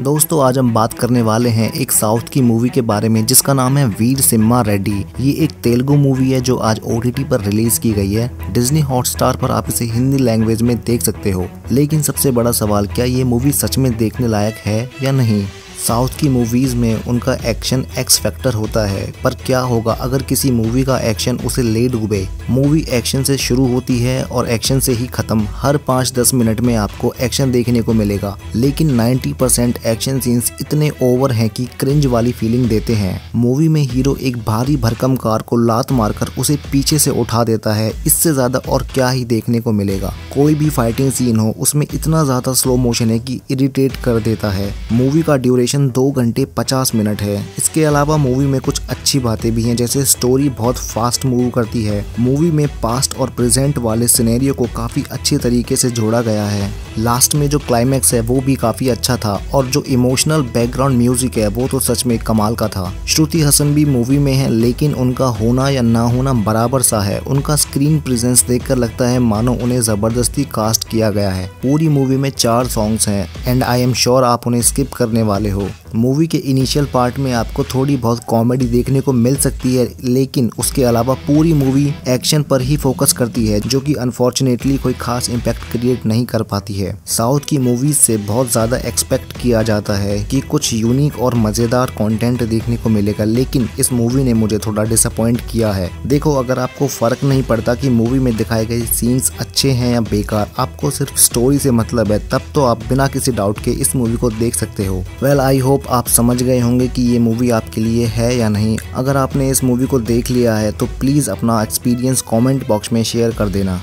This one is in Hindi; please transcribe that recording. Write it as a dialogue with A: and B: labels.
A: दोस्तों, आज हम बात करने वाले हैं एक साउथ की मूवी के बारे में, जिसका नाम है वीर सिम्मा रेड्डी। ये एक तेलुगु मूवी है जो आज ओटीटी पर रिलीज़ की गई है। डिज्नी हॉटस्टार पर आप इसे हिंदी लैंग्वेज में देख सकते हो। लेकिन सबसे बड़ा सवाल, क्या ये मूवी सच में देखने लायक है या नहीं? साउथ की मूवीज़ में उनका एक्शन एक्स फैक्टर होता है। पर क्या होगा, अगर किसी मूवी का एक्शन उसे ले डूबे? मूवी एक्शन से शुरू होती है और एक्शन से ही खत्म। हर पाँच दस मिनट में आपको एक्शन देखने को मिलेगा। लेकिन 90 परसेंट एक्शन सीन्स इतने ओवर हैं कि क्रिंज वाली फीलिंग देते हैं। मूवी में हीरो एक भारी भरकम कार को लात मारकर उसे पीछे से उठा देता है। इससे ज़्यादा और क्या ही देखने को मिलेगा। कोई भी फाइटिंग सीन हो, उसमें इतना ज़्यादा स्लो मोशन है कि इरिटेट कर देता है। मूवी का ड्यूरेशन ड्यूरेशन दो घंटे पचास मिनट है। इसके अलावा मूवी में कुछ अच्छी बातें भी हैं, जैसे स्टोरी बहुत फास्ट मूव करती है। मूवी में पास्ट और प्रेजेंट वाले सिनेरियो को काफ़ी अच्छे तरीके से जोड़ा गया है। लास्ट में जो क्लाइमैक्स है, वो भी काफ़ी अच्छा था। और जो इमोशनल बैकग्राउंड म्यूज़िक है, वो तो सच में कमाल का था। श्रुति हसन भी मूवी में है, लेकिन उनका होना या ना होना बराबर सा है। उनका स्क्रीन प्रेजेंस देखकर लगता है, मानो उन्हें ज़बरदस्ती कास्ट किया गया है। पूरी मूवी में चार सॉन्ग्स हैं एंड आई एम श्योर आप उन्हें स्किप करने वाले हो। मूवी के इनिशियल पार्ट में आपको थोड़ी बहुत कॉमेडी देखने को मिल सकती है, लेकिन उसके अलावा पूरी मूवी एक्शन पर ही फोकस करती है, जो कि अनफॉर्चुनेटली कोई खास इम्पैक्ट क्रिएट नहीं कर पाती है। साउथ की मूवीज़ से बहुत ज़्यादा एक्सपेक्ट किया जाता है कि कुछ यूनिक और मज़ेदार कंटेंट देखने को मिलेगा, लेकिन इस मूवी ने मुझे थोड़ा डिसअपॉइंट किया है। देखो, अगर आपको फ़र्क नहीं पड़ता कि मूवी में दिखाए गए सीन्स अच्छे हैं या बेकार, आपको सिर्फ़ स्टोरी से मतलब है, तब तो आप बिना किसी डाउट के इस मूवी को देख सकते हो। वेल आई होप आप समझ गए होंगे कि ये मूवी आपके लिए है या नहीं। अगर आपने इस मूवी को देख लिया है तो प्लीज़ अपना एक्सपीरियंस कमेंट बॉक्स में शेयर कर देना।